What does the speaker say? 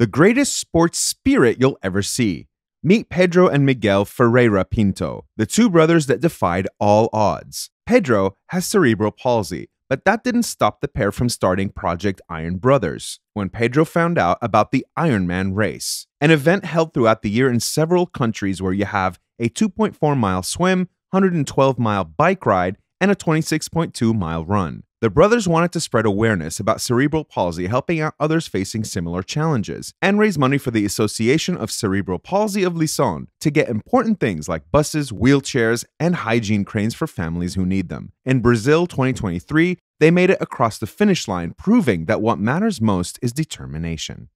the greatest sports spirit you'll ever see. Meet Pedro and Miguel Ferreira Pinto, the two brothers that defied all odds. Pedro has cerebral palsy, but that didn't stop the pair from starting Project Iron Brothers when Pedro found out about the Ironman race, an event held throughout the year in several countries where you have a 2.4 mile swim, 112 mile bike ride, and a 26.2 mile run. The brothers wanted to spread awareness about cerebral palsy, helping out others facing similar challenges, and raise money for the Association of Cerebral Palsy of Lisbon to get important things like buses, wheelchairs, and hygiene cranes for families who need them. In Brazil 2023, they made it across the finish line, proving that what matters most is determination.